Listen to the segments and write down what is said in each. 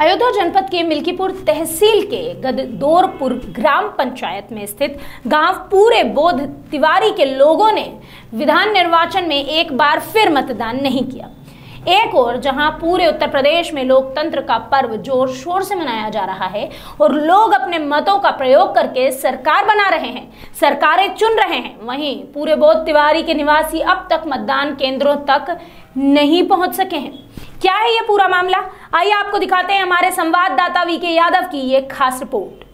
अयोध्या जनपद के मिल्कीपुर तहसील के गददौरपुर ग्राम पंचायत में स्थित गाँव पूरे बोध तिवारी के लोगों ने विधान निर्वाचन में एक बार फिर मतदान नहीं किया। एक और जहाँ पूरे उत्तर प्रदेश में लोकतंत्र का पर्व ज़ोर शोर से मनाया जा रहा है और लोग अपने मतों का प्रयोग करके सरकार बना रहे हैं, सरकारें चुन रहे हैं, वहीं पूरे बोध तिवारी के निवासी अब तक मतदान केंद्रों तक नहीं पहुँच सके हैं। क्या है ये पूरा मामला? आइए आपको दिखाते हैं हमारे संवाददाता वी यादव की ये खास रिपोर्ट।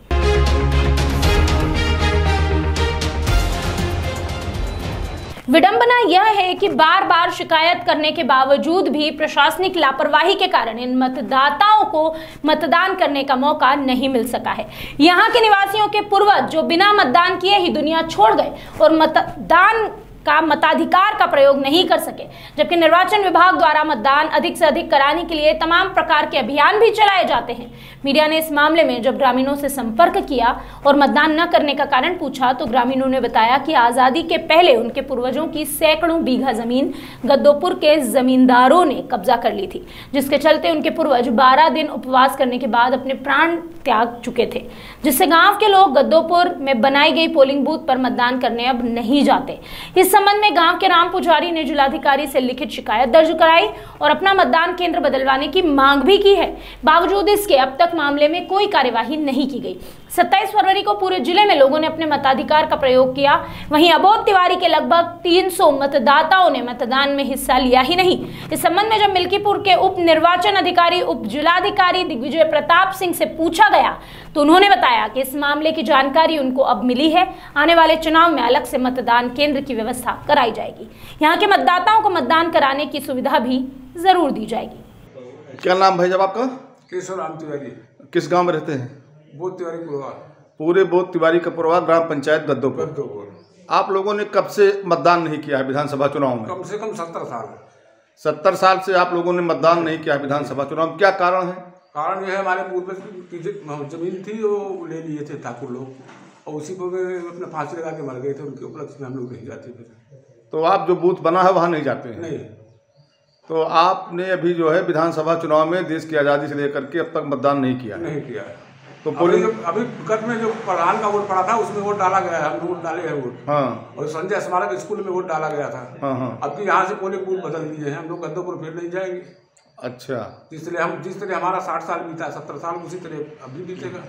विडंबना यह है कि बार बार शिकायत करने के बावजूद भी प्रशासनिक लापरवाही के कारण इन मतदाताओं को मतदान करने का मौका नहीं मिल सका है। यहाँ के निवासियों के पूर्वज जो बिना मतदान किए ही दुनिया छोड़ गए और मतदान का मताधिकार का प्रयोग नहीं कर सके। जबकि निर्वाचन विभाग द्वारा मतदान अधिक से अधिक कराने के लिए तमाम प्रकार के अभियान भी चलाए जाते हैं। मीडिया ने इस मामले में जब ग्रामीणों से संपर्क किया और मतदान न करने का कारण पूछा तो ग्रामीणों ने बताया कि आज़ादी के पहले उनके पूर्वजों की सैकड़ों बीघा ज़मीन गद्दोपुर के जमींदारों ने कब्जा कर ली थी, जिसके चलते उनके पूर्वज बारह दिन उपवास करने के बाद अपने प्राण त्याग चुके थे, जिससे गाँव के लोग गद्दोपुर में बनाई गई पोलिंग बूथ पर मतदान करने अब नहीं जाते। इस संबंध में गाँव के राम पुजारी ने जिलाधिकारी से लिखित शिकायत दर्ज कराई और अपना मतदान केंद्र बदलवाने की मांग भी की है। बावजूद इसके अब तक मामले में कोई कार्यवाही नहीं की गई। 27 फरवरी को पूरे ज़िले में लोगों ने अपने मताधिकार का प्रयोग किया। वहीं अबोध तिवारी के लगभग 300 मतदाताओं ने मतदान में हिस्सा लिया ही नहीं। इस संबंध में जब मिल्कीपुर के उप निर्वाचन अधिकारी, उप जिलाधिकारी दिग्विजय प्रताप सिंह से पूछा गया तो उन्होंने बताया कि इस मामले की जानकारी उनको अब मिली है। आने वाले चुनाव में अलग से मतदान केंद्र की व्यवस्था कराई जाएगी। यहाँ के मतदाताओं को मतदान कराने की सुविधा भी ज़रूर दी जाएगी। क्या नाम भाई जब आपका? केशव राम तिवारी। किस गाँव में रहते हैं? बहुत तिवारी पुरवार। पूरे बोध तिवारी का पुरवा ग्राम पंचायत गद्दोपुर गद्दोपुर आप लोगों ने कब से मतदान नहीं किया है विधानसभा चुनाव में? कम से कम सत्तर साल। सत्तर साल से आप लोगों ने मतदान नहीं किया है विधानसभा चुनाव में। क्या कारण है? कारण यह है हमारे पूर्वज की ज़मीन थी वो ले लिए थे ठाकुर लोग। और उसी पर वे अपने फांसी लगा के मर गए थे उनके उपलक्ष्य में हम लोग नहीं जाते थे। तो आप जो बूथ बना है वहाँ नहीं जाते हैं? नहीं। तो आपने अभी जो है विधानसभा चुनाव में देश की आज़ादी से लेकर के अब तक मतदान नहीं किया नहीं किया। है तो अभी पोलिंग जो अभी गत में जो प्रधान का वोट पड़ा था उसमें वोट डाला गया है हम लोग वोट डाले हैं वोट। हाँ। और संजय स्मारक स्कूल में वोट डाला गया था। हाँ हाँ। अब तो यहाँ से पोलिंग बूथ बदल दिए हैं हम लोग गद्दोपुर फिर नहीं जाएँगे। अच्छा। जिस तरह हम जिस तरह हमारा साठ साल बीता सत्तर साल उसी तरह अभी बीतेगा।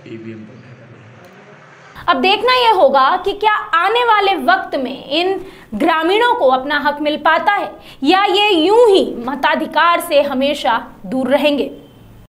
अब देखना यह होगा कि क्या आने वाले वक्त में इन ग्रामीणों को अपना हक मिल पाता है या ये यूँ ही मताधिकार से हमेशा दूर रहेंगे।